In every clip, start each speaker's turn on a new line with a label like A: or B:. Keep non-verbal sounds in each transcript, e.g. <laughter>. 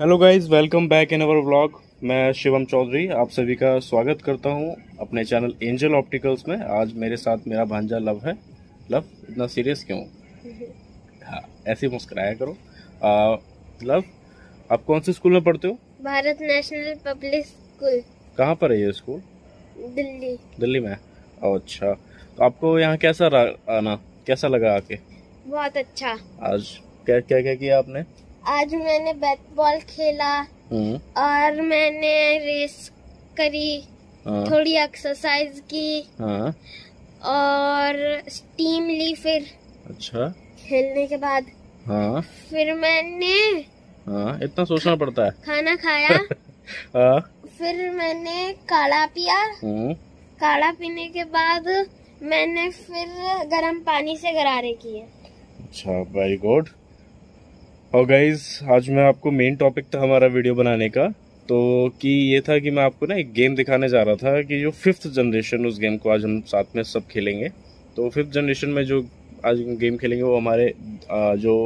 A: Hello guys welcome back in our vlog मैं शिवम चौधरी आप सभी का स्वागत करता हूँ अपने चैनल एंजल ऑप्टिकल्स में। आज मेरे साथ मेरा भांजा लव है। लव इतना सीरियस क्यों? हाँ ऐसे मुस्कुराया करो। आ, लव आप कौन से स्कूल में पढ़ते हो?
B: भारत नेशनल पब्लिक स्कूल
A: कहाँ पर है ये स्कूल
B: दिल्ली।
A: दिल्ली में। अच्छा तो आपको यहाँ कैसा आना कैसा लगा आके?
B: बहुत अच्छा।
A: आज क्या क्या क्या किया आपने?
B: आज मैंने बैट बॉल खेला
A: हम्म।
B: और मैंने रेस करी
A: हाँ।
B: थोड़ी एक्सरसाइज की
A: हाँ।
B: और स्टीम ली फिर
A: अच्छा।
B: खेलने के बाद।
A: हाँ।
B: फिर मैंने
A: हाँ इतना सोचना पड़ता है।
B: खाना खाया। <laughs>
A: हाँ।
B: फिर मैंने काढ़ा पिया।
A: हम्म।
B: काढ़ा पीने के बाद मैंने फिर गर्म पानी से गरारे किए।
A: अच्छा वेरी गुड और गाइज़ आज मैं आपको मेन टॉपिक था हमारा वीडियो बनाने का तो कि ये था कि मैं आपको ना एक गेम दिखाने जा रहा था कि जो फिफ्थ जनरेशन उस गेम को आज हम साथ में सब खेलेंगे। तो फिफ्थ जनरेशन में जो आज गेम खेलेंगे वो हमारे जो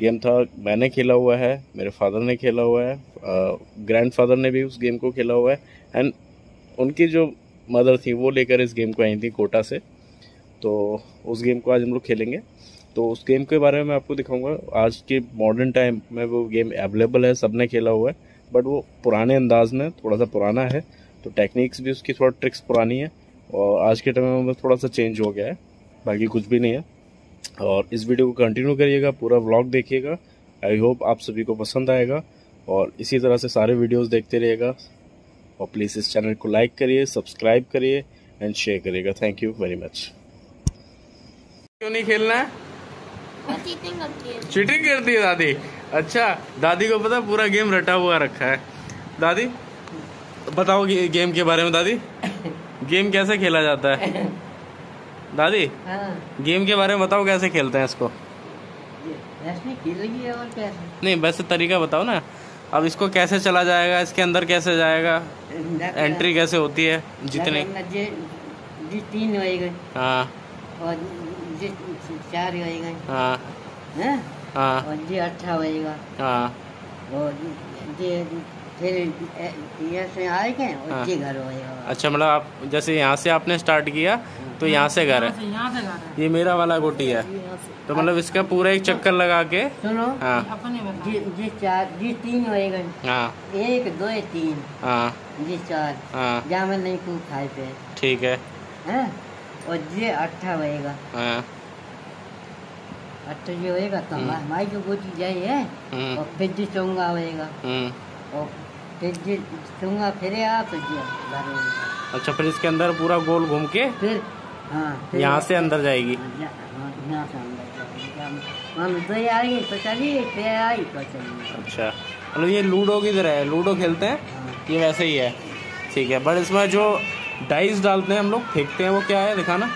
A: गेम था, मैंने खेला हुआ है, मेरे फादर ने खेला हुआ है ग्रैंड फादर ने भी उस गेम को खेला हुआ है एंड उनकी जो मदर थी वो लेकर इस गेम को आई थी कोटा से। तो उस गेम को आज हम लोग खेलेंगे। तो उस गेम के बारे में मैं आपको दिखाऊँगा। आज के मॉडर्न टाइम में वो गेम अवेलेबल है, सबने खेला हुआ है बट वो पुराने अंदाज में थोड़ा सा पुराना है तो टेक्निक्स भी उसकी थोड़ा ट्रिक्स पुरानी है, और आज के टाइम में थोड़ा सा चेंज हो गया है, बाकी कुछ भी नहीं है। और इस वीडियो को कंटिन्यू करिएगा, पूरा व्लॉग देखिएगा आई होप आप सभी को पसंद आएगा, और इसी तरह से सारे वीडियोस देखते रहिएगा, और प्लीज़ इस चैनल को लाइक करिए सब्सक्राइब करिए एंड शेयर करिएगा। थैंक यू वेरी मच क्यों नहीं खेलना है?
B: चीटिंग करती है।
A: चीटिंग करती है दादी। अच्छा दादी को पता पूरा गेम रटा हुआ रखा है। दादी बताओ गे, गेम के बारे में दादी। गेम कैसे खेला जाता है? दादी
C: हाँ,
A: गेम के बारे में बताओ कैसे खेलते हैं इसको।
C: ये ऐसे खेल रही है और कैसे?
A: नहीं वैसे तरीका बताओ ना। अब इसको कैसे चला जाएगा इसके अंदर कैसे जाएगा एंट्री कैसे होती है जितने
C: जे जे तीन
A: हाँ
C: और जे चार होएगा
A: हाँ
C: हाँ और जे अट्ठा होएगा
A: हाँ
C: और जे फिर यहाँ से आएगा और
A: हाँ।
C: जे घर होएगा
A: अच्छा मतलब आप जैसे यहाँ से आपने स्टार्ट किया तो यहाँ से घर है।
C: यहाँ से घर
A: ये मेरा वाला गोटी है। तो मतलब इसका पूरा एक चक्कर लगा के
C: सुनो।
A: हाँ।
C: जे जे चार जे तीन होएगा
A: हाँ।
C: एक दो तीन।
A: हाँ।
C: जे चार।
A: हाँ।
C: जहाँ नहीं खूब खाए पे।
A: ठीक है।
C: हैं? और जे अट्ठा होएगा
A: हाँ।
C: फिर
A: अच्छा फिर इसके अंदर पूरा गोल घूम के
C: फिर हाँ
A: यहाँ से अंदर जाएगी
C: हाँ, यहाँ से अंदर जाएगी। हम तो चलिए फिर आई तो चलिए
A: अच्छा मतलब ये लूडो की तरह है लूडो खेलते हैं
C: हाँ,
A: ये वैसे ही है ठीक है बट इसमें जो डाइस डालते हैं हम लोग फेंकते हैं वो क्या है दिखाना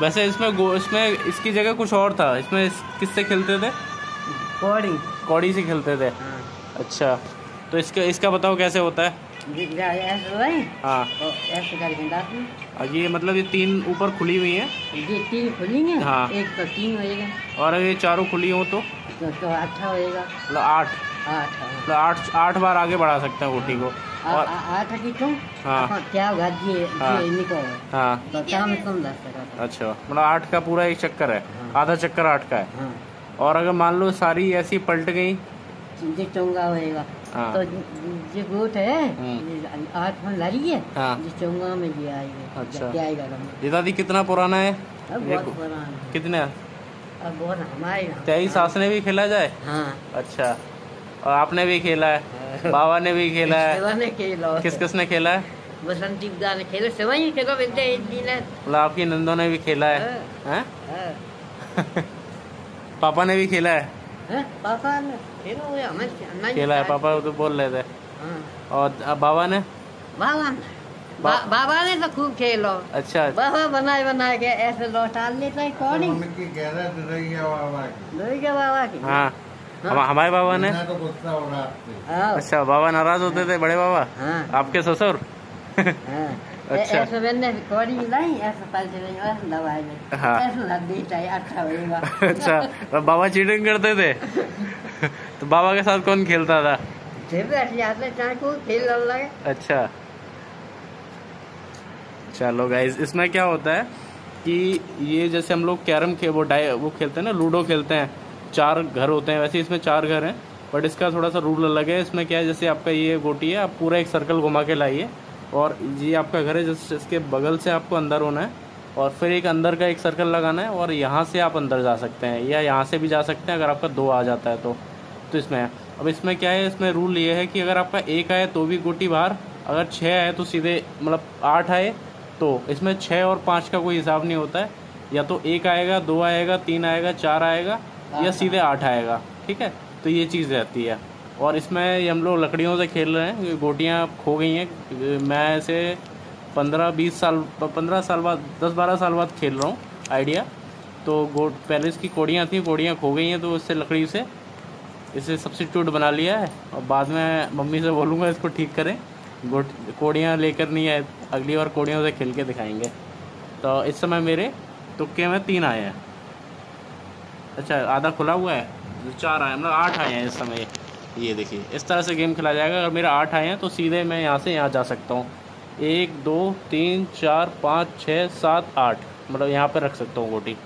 A: वैसे इसमें गो इसमें इसकी जगह कुछ और था। इसमें इस, किससे खेलते थे?
C: कौड़ी।
A: कौड़ी से खेलते थे।
C: हाँ।
A: अच्छा। तो इसका इसका बताओ कैसे होता है? हाँ
C: और
A: ये मतलब ये तीन ऊपर खुली हुई है?
C: ये तीन खुलेंगे
A: हाँ।
C: एक तो तीन होएगा
A: और अगर ये चारों खुली हो तो?
C: तो, तो अट्ठा होएगा
A: मतलब आठ।
C: आठ हाँ।
A: मतलब आठ आठ बार आगे बढ़ा सकते हैं गोटी को। और
C: आठ
A: हाँ।
C: क्या जी
A: हाँ।
C: जी
A: हाँ.
C: तो काम दस
A: अच्छा मतलब आठ का पूरा एक चक्कर है।
C: हाँ।
A: आधा चक्कर आठ का है।
C: हाँ।
A: और अगर मान लो सारी ऐसी पलट गई?
C: जे चौंगा होएगा।
A: हाँ।
C: तो जे गोट है? आठ में लड़ी है?
A: हाँ।
C: जे चौंगा में ये आएगा
A: अच्छा।
C: क्या आएगा
A: दादी कितना पुराना है?
C: बहुत पुराना
A: कितने?
C: अब बहुत हमारे यहाँ-
A: तेईस सास ने भी खेला जाए?
C: हाँ।
A: अच्छा। और आपने भी खेला है। <laughs> बाबा ने भी खेला है।
C: सेवा खेलो
A: किस किस ने खेला है?
C: बसंती बुदा ने खेलो। सेवा ही खेलो दिन
A: मतलब आपकी नंदों ने भी खेला है। हैं?
C: हाँ। <laughs>
A: पापा ने भी खेला है?
C: हैं? पापा ने खेलो हुआ हमें
A: खेला है पापा तो बोल रहे थे।
C: हाँ।
A: और बाबा ने?
C: बाबा ने। बा- बाबा ने तो खूब खेलो।
A: अच्छा।
C: बाबा बनाए बनाए के ऐसे लौटा लेता है कौन ही
D: रही बाबा की।
C: लोही बाबा की।
A: हाँ। हम, हमारे बाबा ने?
D: तो
C: हाँ
A: अच्छा बाबा नाराज़ होते थे बड़े बाबा?
C: हाँ।
A: आपके ससुर?
C: हाँ। <laughs>
A: अच्छा। हाँ। <laughs>
C: अच्छा
A: अच्छा और बाबा चीटिंग करते थे? <laughs> तो बाबा के साथ कौन खेलता था? अच्छा। चलो गाइज़ इसमें क्या होता है कि ये जैसे हम लोग कैरम खे वो डाई वो खेलते हैं ना लूडो खेलते हैं। चार घर होते हैं, वैसे इसमें चार घर हैं बट इसका थोड़ा सा रूल अलग है। इसमें क्या है, जैसे आपका ये गोटी है, आप पूरा एक सर्कल घुमा के लाइए, और ये आपका घर है, जिस इसके बगल से आपको अंदर होना है, और फिर एक अंदर का एक सर्कल लगाना है, और यहाँ से आप अंदर जा सकते हैं, या यहाँ से भी जा सकते हैं, अगर आपका दो आ जाता है तो तो इसमें अब इसमें क्या है, इसमें रूल ये है कि अगर आपका एक आए तो भी गोटी बाहर, अगर छः आए तो सीधे मतलब आठ आए तो इसमें छः और पाँच का कोई हिसाब नहीं होता है। या तो एक आएगा, दो आएगा, तीन आएगा, चार आएगा या सीधे आठ आएगा ठीक है? तो ये चीज़ रहती है। और इसमें हम लोग लकड़ियों से खेल रहे हैं गोटियाँ खो गई हैं। मैं ऐसे पंद्रह बीस साल पंद्रह साल बाद दस बारह साल बाद खेल रहा हूँ आइडिया। तो गो पहले इसकी कोड़ियाँ थी कोड़ियाँ खो गई हैं तो इससे लकड़ी से इसे सब्सिट्यूट बना लिया है। और बाद में मम्मी से बोलूँगा इसको ठीक करें। गोट कोड़ियाँ लेकर नहीं आए अगली बार कोड़ियों से खेल के दिखाएँगे। तो इस समय मेरे तुक्के में तीन आए हैं। अच्छा आधा खुला हुआ है? चार आए मतलब आठ आए हैं इस समय। ये देखिए इस तरह से गेम खेला जाएगा। अगर मेरे आठ आए हैं तो सीधे मैं यहाँ से यहाँ जा सकता हूँ। एक दो तीन चार पाँच छः सात आठ। मतलब यहाँ पर रख सकता हूँ गोटी।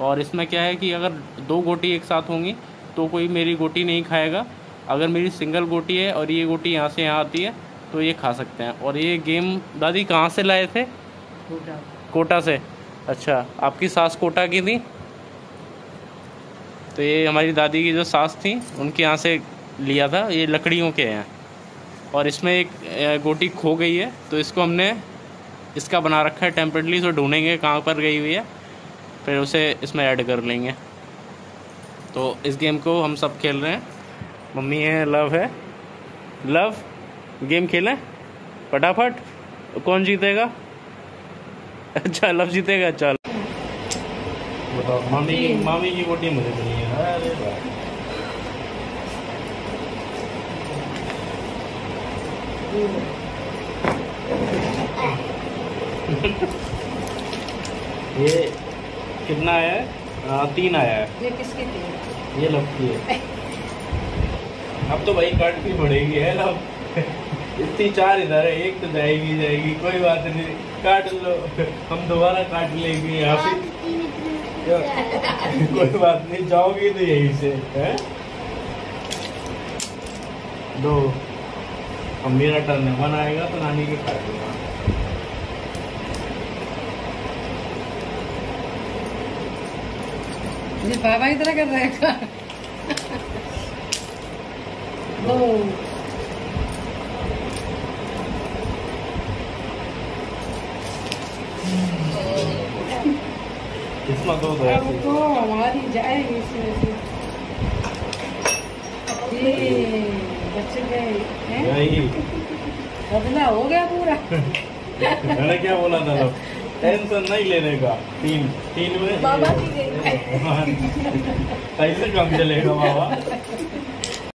A: और इसमें क्या है कि अगर दो गोटी एक साथ होंगी तो कोई मेरी गोटी नहीं खाएगा। अगर मेरी सिंगल गोटी है और ये गोटी यहाँ से यहाँ आती है तो ये खा सकते हैं। और ये गेम दादी कहाँ से लाए थे?
C: कोटा।
A: कोटा से। अच्छा आपकी सास कोटा की थी? तो ये हमारी दादी की जो सास थी, उनके यहाँ से लिया था। ये लकड़ियों के हैं। और इसमें एक गोटी खो गई है। तो इसको हमने, इसका बना रखा है टेम्परेटली तो ढूंढेंगे कहाँ पर गई हुई है। फिर उसे इसमें ऐड कर लेंगे। तो इस गेम को हम सब खेल रहे हैं। मम्मी है, लव है। लव, गेम खेलें? फटाफट। कौन जीतेगा? <laughs> अच्छा लव जीतेगा? चल बताओ। मामी की मामी की गोटी मुझे मिली है। अरे ये कितना आया है? आ, तीन आया है।
C: ये किसकी थी
A: ये लगती है। अब तो भाई काटनी पड़ेगी है ना इतनी चार इधर है एक तो जाएगी जाएगी कोई बात नहीं। काट लो। हम दोबारा काट लेंगे यहाँ पे <laughs> कोई बात नहीं जाओगी तो यहीं से है? दो। अब मेरा टर्न है वन आएगा तो नानी के काट दूँगा
C: ये बाबा तरह कर रहेगा <laughs> दो
A: इसमें दो दो
C: अब
A: ऐसे
C: हमारी जाएगी इसमें से बच्चे गए बदला हो गया पूरा
A: मैंने क्या बोला था टेंशन नहीं लेने का तीन तीन में
C: बाबा की गई
A: काम चलेगा बाबा।